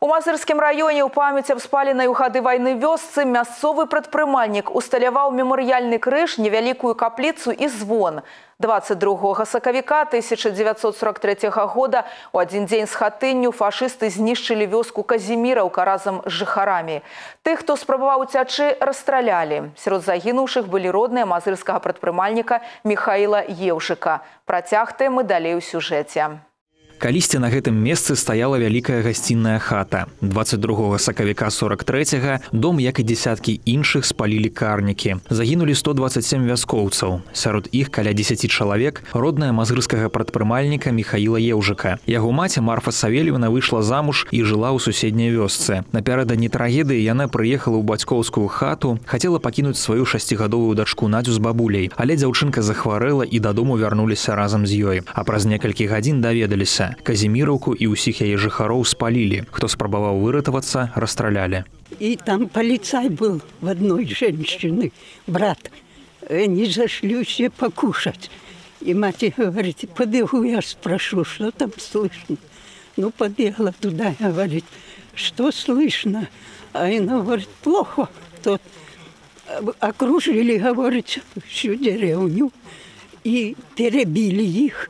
У мазырскім раёне ў памяць аб спаленай у гады вайны вёсцы мясцовы прадпрымальнік усталяваў мемарыяльны крыж, невялікую капліцу і звон. 22 сакавіка 1943 года у адзін дзень з хатынню фашысты знішчылі вёску казіміраўка разам з жыхарамі. Тых, хто спрабаваў уцячы, расстралялі. Сярод загінуўшых былі родныя мазырскага прадпрымальніка Михаіла Еўшыка. Працяг тэмы далей у сюжэце. Калісьці на гэтым месцы стаяла вялікая гасцінная хата. 22 сакавіка 43 дом, як і дзясяткі іншых спалілі карнікі. Загінулі 127 вяскоўцаў. Сярод іх каля 10 чалавек родная мазырскага прадпрымальніка Михаіла Еўжыка. Яго маці Марфа Савельевна выйшла замуж і жыла ў суседняй вёсцы. Напярэдадні трагедыі яна прыехала ў бацькоўскую хату, хацела пакінуць сваю шасцігадовую дачку Надзю з бабуляй, але дзяўчынка захварэла і дадому вярнуліся разам з ёй. А праз некалькі гадзін даведаліся, Казіміраўку і ўсіх яе жыхароў спалілі. Хто спрабаваў выратавацца, расстралялі. И там полицай был в одной женщины, брат. Они зашли все покушать. И мать говорит, побегу я спрошу, что там слышно. Ну, побегла туда, говорит, что слышно? А она говорит, плохо. Тот окружили, говорит, всю деревню и перебили их.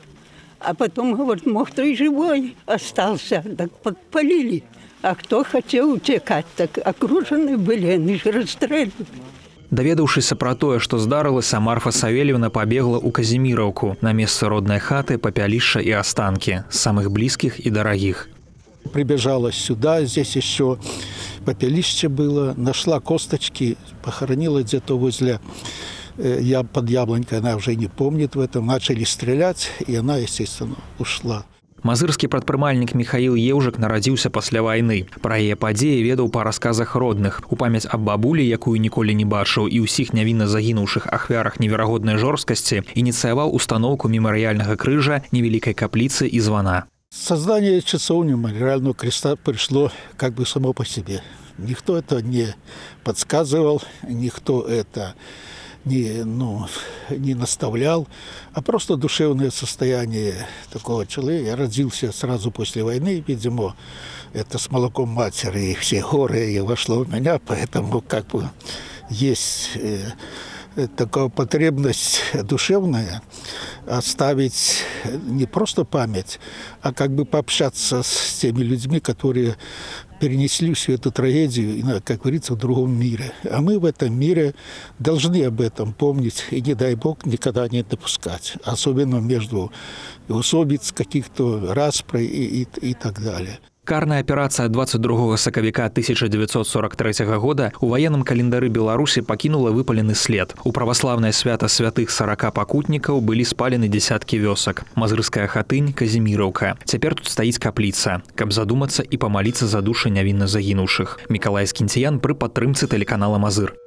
А потом, говорит, мог кто и живой остался, так подпалили. А кто хотел утекать, так окружены были, они же расстреливали. Даведаўшыся пра тое, што здарылася, Марфа Савельевна пабегла ў казіміраўку на месцы роднай хаты, папялішча і астанкі, самых блізкіх і дарагіх. Прибежала сюда, здесь еще попелище было, нашла косточки, похоронила где-то возле Э, я под яблонькой, она уже не помнит в этом, начали стрелять, и она, естественно, ушла. Мазырскі прадпрымальнік Михаил Еўжык нарадзіўся пасля вайны. Пра яе падзеі ведаў па расказах родных. У памяць аб бабулі, якую ніколі не бачыў і ўсіх нявінна загінуўшых ахвярах неверагоднай жорсткасці, ініцыяваў установку мемарыяльнага крыжа невялікай капліцы і звана. Создание часовни мемориального креста пришло как бы само по себе. Никто это не подсказывал, никто это не, ну, не наставлял, а просто душевное состояние такого человека. Я родился сразу после войны, видимо, это с молоком матери, и все горы и вошло в меня, поэтому как бы есть э, такая потребность душевная оставить не просто память, а как бы пообщаться с теми людьми, которые перенесли всю эту трагедию, как говорится, в другом мире. А мы в этом мире должны об этом помнить и, не дай бог, никогда не допускать. Особенно между усобиц каких-то распрой и, и, и так далее. Карная аперацыя 22 сакавіка 1943 года у ваенным календары Беларусі пакінула выпалены след. У праваслаўнае свята святых 40 пакутнікаў былі спалены десяткі вёсак. Мазырская хатынь казіміраўка. Цяпер тут стаіць капліца, каб задумацца і памаліцца за душы нявінна загінуўшых. Мікалай Скінціян пры падтрымцы тэлеканала Мазыр.